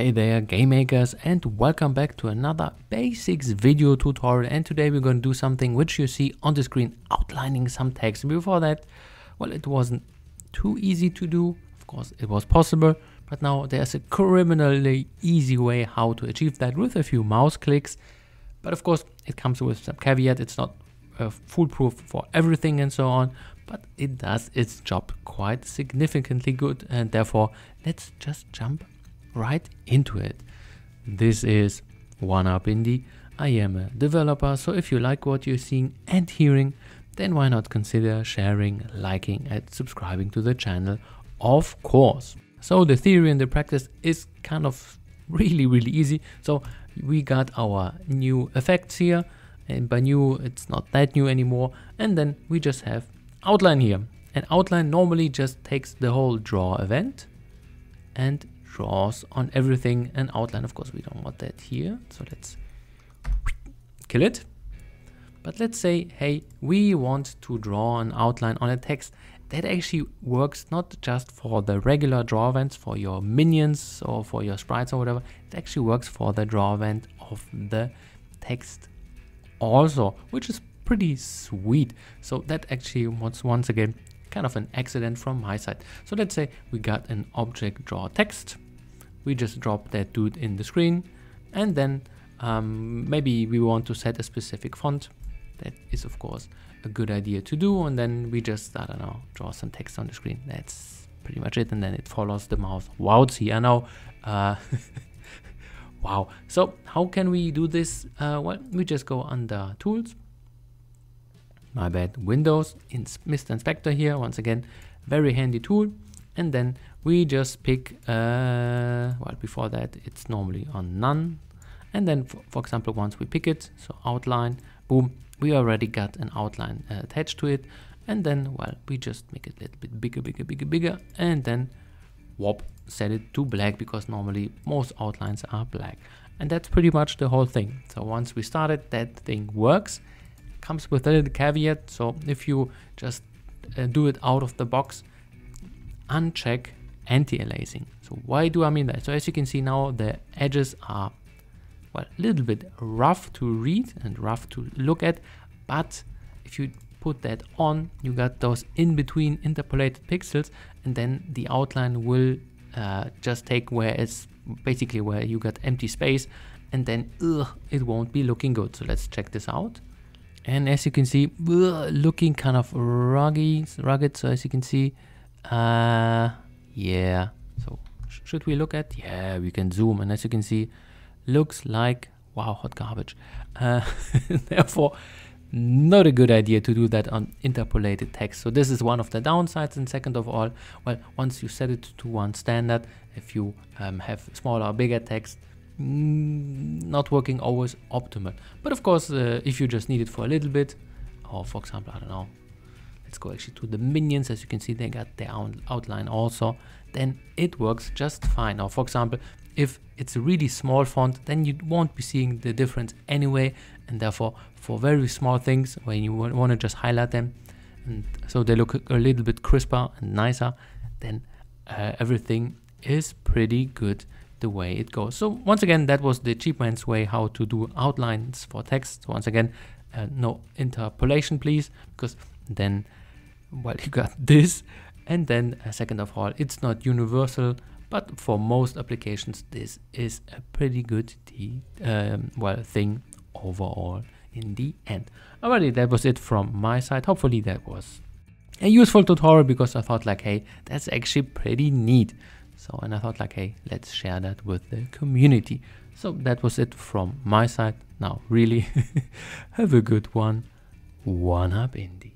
Hey there game makers and welcome back to another basics video tutorial and today we're going to do something which you see on the screen outlining some text. Before that, well it wasn't too easy to do, of course it was possible, but now there's a criminally easy way how to achieve that with a few mouse clicks. But of course it comes with some caveat, it's not uh, foolproof for everything and so on, but it does its job quite significantly good and therefore let's just jump right into it. This is One Up Indie. I am a developer, so if you like what you're seeing and hearing, then why not consider sharing, liking, and subscribing to the channel, of course. So the theory and the practice is kind of really, really easy. So we got our new effects here, and by new, it's not that new anymore. And then we just have outline here. And outline normally just takes the whole draw event and draws on everything and outline. Of course, we don't want that here. So let's kill it. But let's say, hey, we want to draw an outline on a text. That actually works not just for the regular draw events for your minions or for your sprites or whatever. It actually works for the draw event of the text also, which is pretty sweet. So that actually was once again kind of an accident from my side. So let's say we got an object draw text. We just drop that dude in the screen and then um, maybe we want to set a specific font. That is of course a good idea to do and then we just, I don't know, draw some text on the screen. That's pretty much it and then it follows the mouse. Wow, see, I know. Uh, wow. So how can we do this? Uh, well, we just go under tools my bad, Windows, in Mr. Inspector here, once again, very handy tool. And then we just pick, uh, well, before that, it's normally on none. And then, for, for, example, once we pick it, so outline, boom, we already got an outline uh, attached to it. And then, well, we just make it a little bit bigger, bigger, bigger, bigger. And then, whoop, set it to black because normally most outlines are black. And that's pretty much the whole thing. So once we started, that thing works comes with a little caveat. So if you just uh, do it out of the box, uncheck anti-aliasing. So why do I mean that? So as you can see now, the edges are well, a little bit rough to read and rough to look at. But if you put that on, you got those in between interpolated pixels and then the outline will uh, just take where it's basically where you got empty space and then ugh, it won't be looking good. So let's check this out and as you can see ugh, looking kind of rugged rugged. So as you can see uh yeah. So sh should we look at? Yeah we can zoom. And as you can see looks like wow hot garbage. Uh, therefore not a good idea to do that on interpolated text. So this is one of the downsides. And second of all well once you set it to one standard if you um, have smaller or bigger text not working always optimal. But of course, uh, if you just need it for a little bit, or for example, I don't know, let's go actually to the minions, as you can see, they got their own outline also, then it works just fine. Or for example, if it's a really small font, then you won't be seeing the difference anyway, and therefore for very small things, when you want to just highlight them, and so they look a little bit crisper and nicer, then uh, everything is pretty good the way it goes. So once again, that was the cheap man's way how to do outlines for text. Once again, uh, no interpolation, please, because then, well, you got this. And then uh, second of all, it's not universal, but for most applications, this is a pretty good, um, well, thing overall in the end. Alrighty, that was it from my side. Hopefully that was a useful tutorial because I thought like, hey, that's actually pretty neat. So, and I thought like, hey, let's share that with the community. So that was it from my side. Now, really, have a good one. One up indie.